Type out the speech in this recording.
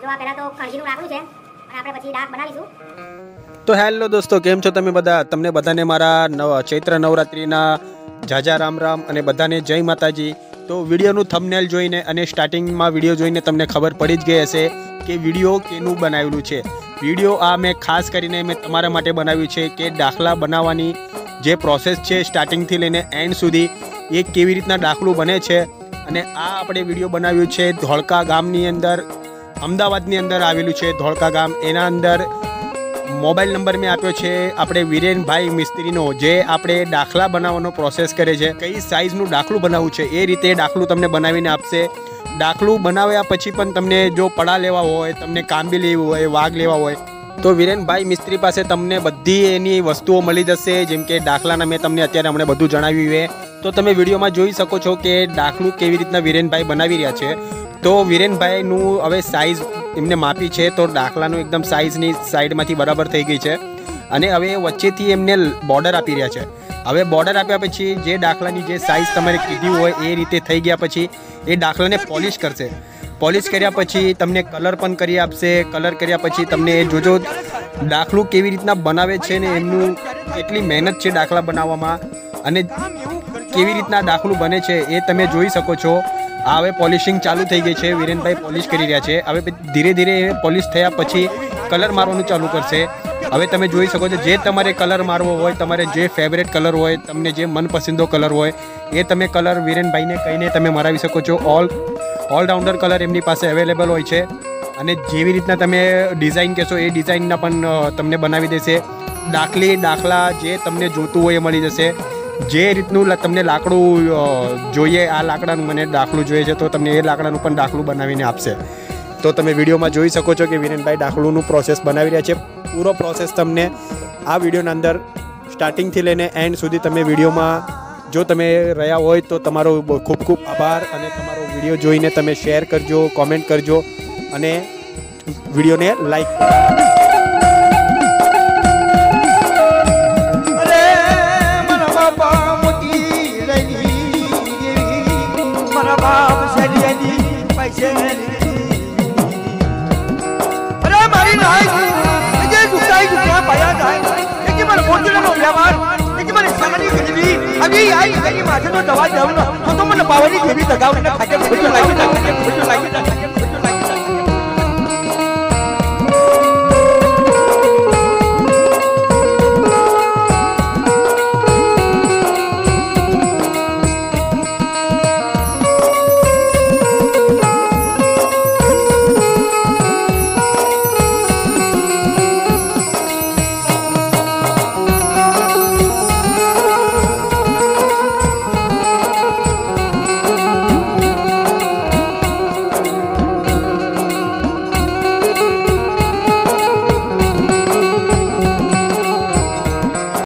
જો આ પહેલા તો ખણજીનું રાખવું છે. અને આપણે પછી ડાક બનાવીશું. તો હેલો દોસ્તો, કેમ છો તમે બધા? તમને બધાને મારા નવ, ચૈત્ર નવરાત્રિના જાજા રામ રામ અને બધાને જય માતાજી. તો વિડીયોનું થંબનેલ જોઈને અને સ્ટાર્ટિંગમાં વીડિયો જોઈને તમને ખબર પડી જ ગઈ હશે કે વીડિયો કેનું બનાવેલું છે. વીડિયો આ મેં ખાસ કરીને મેં તમારા માટે બનાવ્યું છે કે દાખલા બનાવવાની જે પ્રોસેસ છે સ્ટાર્ટિંગથી લઈને એન્ડ સુધી, એ કેવી રીતના દાખલું બને છે. અને આ આપણે વીડિયો બનાવ્યું છે ધોળકા ગામની અંદર. અમદાવાદની અંદર આવેલું છે ધોળકા ગામ. એના અંદર મોબાઈલ નંબર મેં આપ્યો છે. આપણે વિરેનભાઈ મિસ્ત્રીનો, જે આપણે દાખલા બનાવવાનો પ્રોસેસ કરે છે. કઈ સાઇઝનું દાખલું બનાવવું છે, એ રીતે દાખલું તમને બનાવીને આપશે. દાખલું બનાવ્યા પછી પણ તમને જો પડા લેવા હોય, તમને કાંબી લેવું હોય, વાઘ લેવા હોય, તો વિરેનભાઈ મિસ્ત્રી પાસે તમને બધી એની વસ્તુઓ મળી જશે. જેમ કે દાખલાના મેં તમને અત્યારે હમણાં બધું જણાવ્યું છે. તો તમે વિડીયોમાં જોઈ શકો છો કે દાખલું કેવી રીતના વિરેનભાઈ બનાવી રહ્યા છે. તો વિરેનભાઈનું હવે સાઇઝ એમને માપી છે તો દાખલાનું એકદમ સાઇઝની સાઈડમાંથી બરાબર થઈ ગઈ છે. અને હવે વચ્ચેથી એમને બોર્ડર આપી રહ્યા છે. હવે બોર્ડર આપ્યા પછી જે દાખલાની જે સાઇઝ તમારે કીધી હોય એ રીતે થઈ ગયા પછી એ દાખલાને પોલિશ કરશે. પોલિશ કર્યા પછી તમને કલર પણ કરી આપશે. કલર કર્યા પછી તમને એ જોજો દાખલું કેવી રીતના બનાવે છે ને એમનું કેટલી મહેનત છે દાખલા બનાવવામાં. અને કેવી રીતના દાખલું બને છે એ તમે જોઈ શકો છો. હવે પોલિશિંગ ચાલુ થઈ ગઈ છે. વિરેનભાઈ પોલિશ કરી રહ્યા છે. હવે ધીરે ધીરે પોલિશ થયા પછી કલર મારવાનું ચાલુ કરશે. હવે તમે જોઈ શકો છો, જે તમારે કલર મારવો હોય, તમારે જે ફેવરેટ કલર હોય, તમને જે મનપસંદો કલર હોય, એ તમે કલર વિરેનભાઈને કહીને તમે મરાવી શકો છો. ઓલ ઓલરાઉન્ડર કલર એમની પાસે અવેલેબલ હોય છે. અને જેવી રીતના તમે ડિઝાઇન કહેશો, એ ડિઝાઇનના પણ તમને બનાવી દેશે. દાખલી દાખલા જે તમને જોતું હોય એ મળી જશે. જે રીતનું તમને લાકડું જોઈએ, આ લાકડાનું મને દાખલું જોઈએ છે, તો તમને એ લાકડાનું પણ દાખલું બનાવીને આપશે. તો તમે વિડીયોમાં જોઈ શકો છો કે વિરેનભાઈ દાખલુંનું પ્રોસેસ બનાવી રહ્યા છે. પૂરો પ્રોસેસ તમને આ વિડીયોના અંદર સ્ટાર્ટિંગથી લઈને એન્ડ સુધી તમે વિડીયોમાં જો તમે રહ્યા હોય તો તમારો ખૂબ ખૂબ આભાર અને તમારો વીડિયો જોઈને તમે શેર કરજો કોમેન્ટ કરજો અને વિડીયોને લાઈક બાપ સરિયાની પૈસે અરે મારી નાઈ જે દુકાઈ દુકા પાયા જાય. એ કે મારા મોતીનો વ્યવહાર એ કે મારી સામાની ગરીબી. આવી આઈ ગરી માથે તો દવા દેવ તો મને પાવાની દેવી દગાવને ખાતે ખોટું લાગી ખોટું લાગી